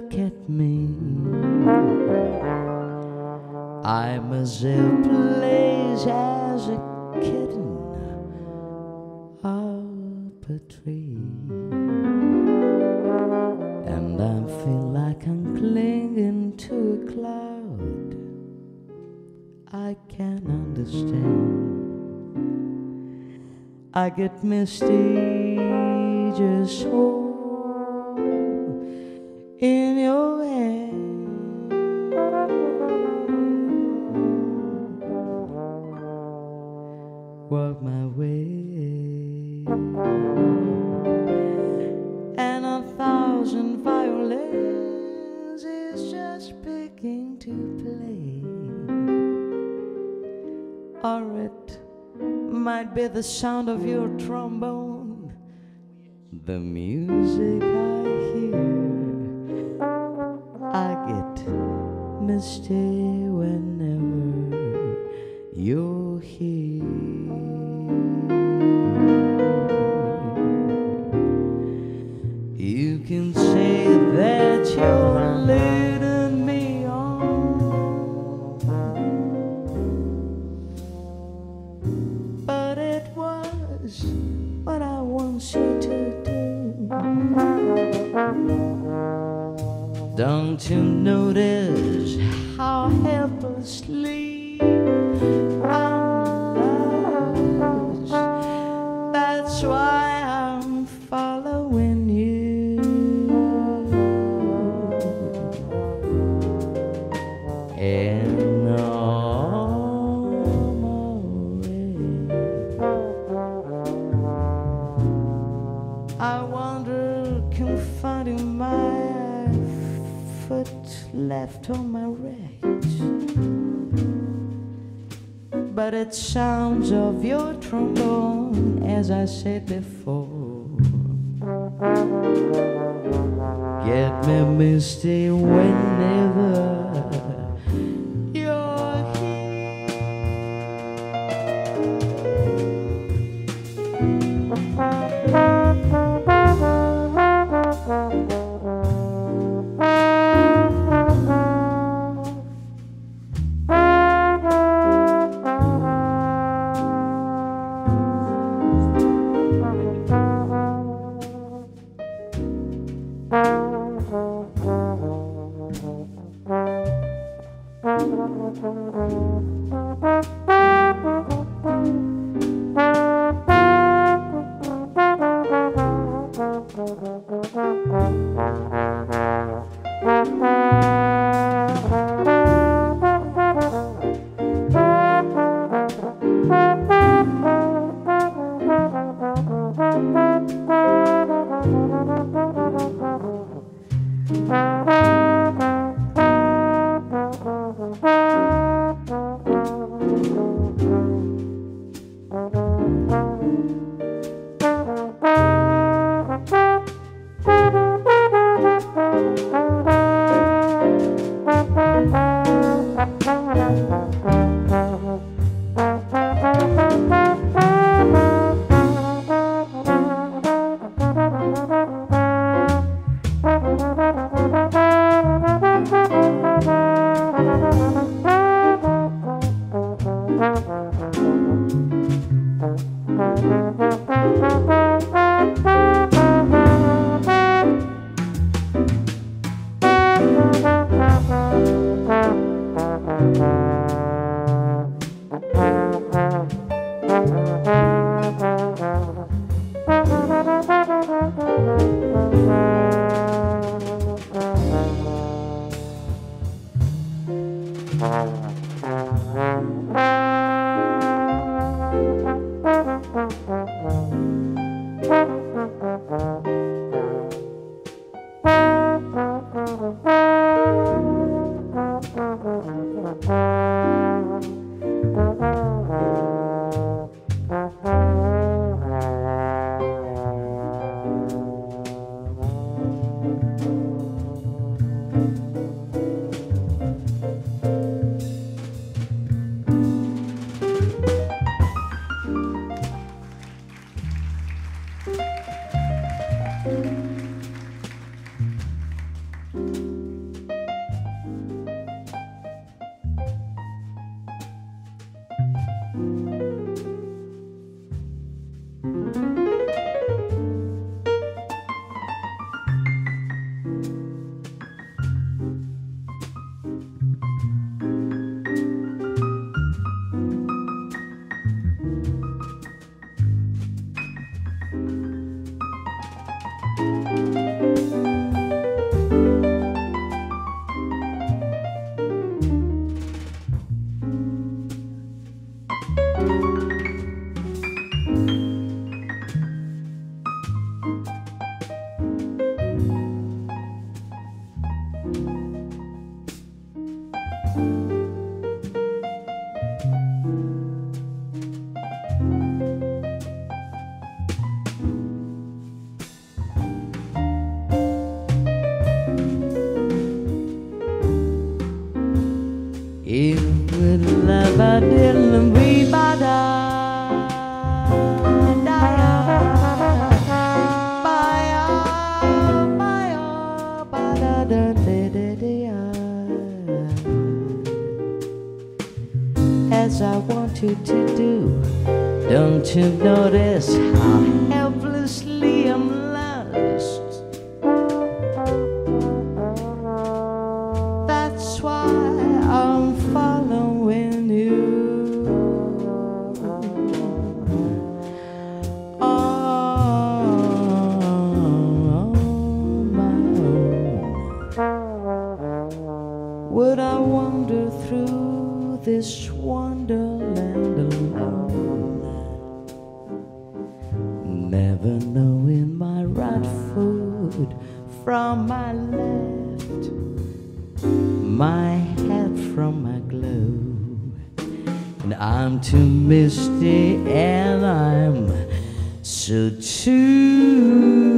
look at me. I'm as place as a kitten up a tree. And I feel like I'm clinging to a cloud. I can't understand. I get misty just hold Walk my way, and a thousand violins is just beginning to play. Or it might be the sound of your trombone, the music I hear. I get misty whenever you're Don't you notice how helplessly But it sounds of your trombone, as I said before. Get me misty whenever Música You As I wanted to do, don't you notice how helplessly I'm lost? That's why I'm following you. On my own. Would I wander through this wonderland alone? Never knowing my right foot from my left, my hat from my glove. And I'm too misty and I'm so too